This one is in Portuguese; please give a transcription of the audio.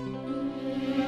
Música